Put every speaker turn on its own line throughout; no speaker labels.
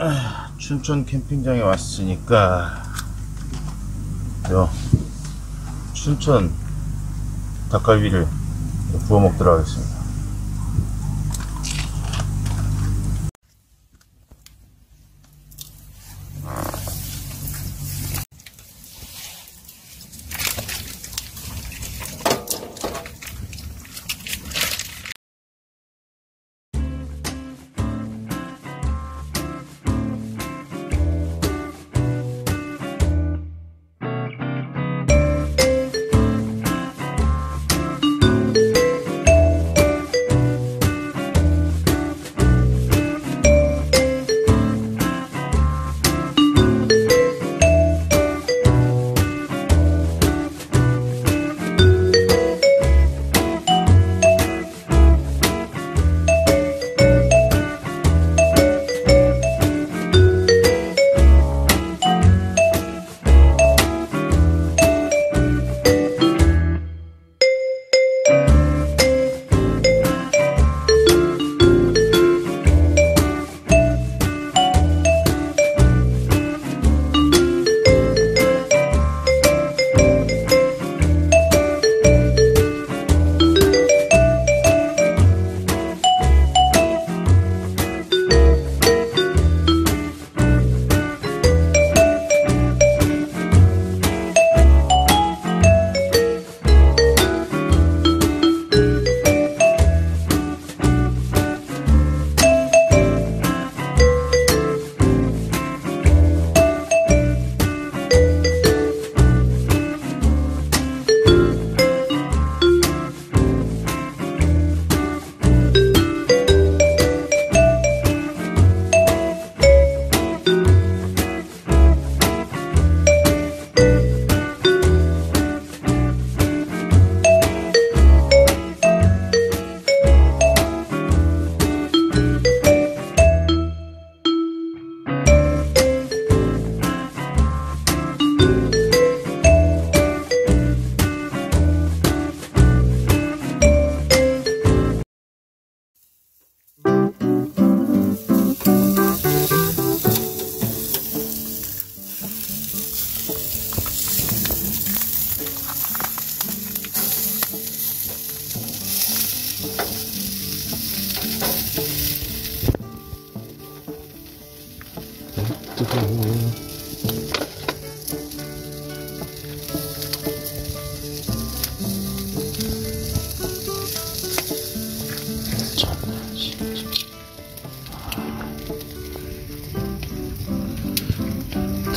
아, 춘천 캠핑장에 왔으니까 요 춘천 닭갈비를 구워 먹도록 하겠습니다.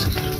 sister.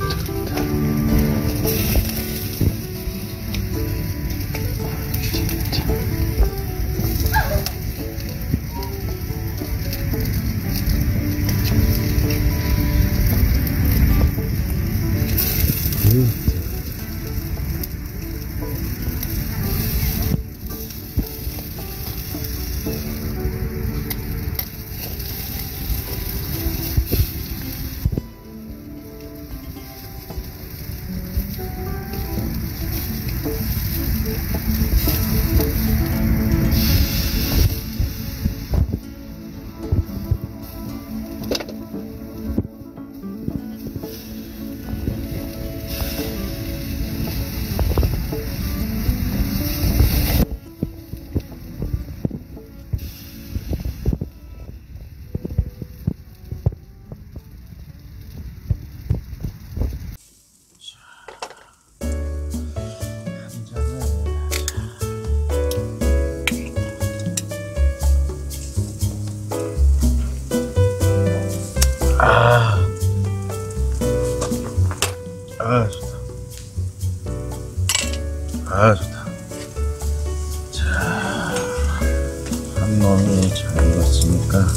한 놈이 잘 익었으니까.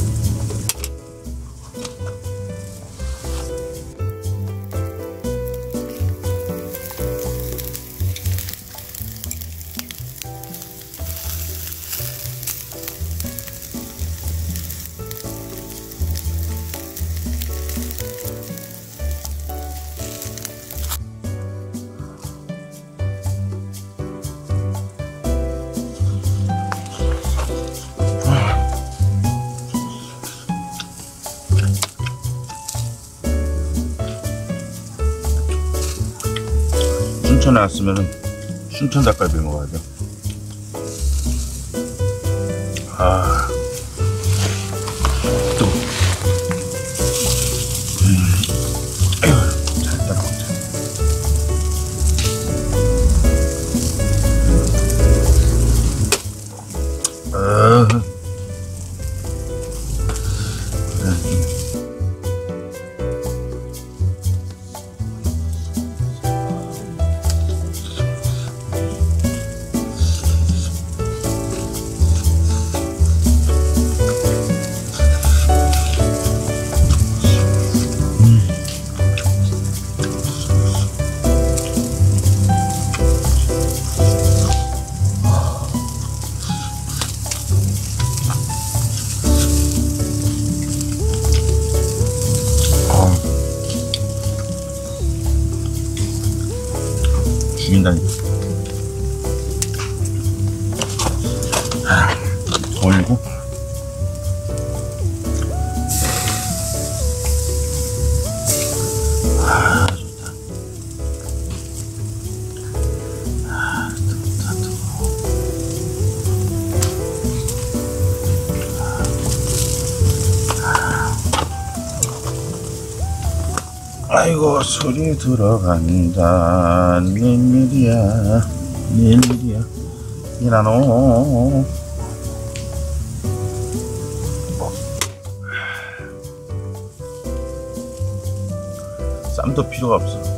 춘천에 왔으면은 춘천 닭갈비 먹어야 돼. 아, 죽인다니까. 아, 올리고. 아, 아이고 소리 들어간다. 닐일이야 닐일이야. 이나노. 쌈도 필요가 없어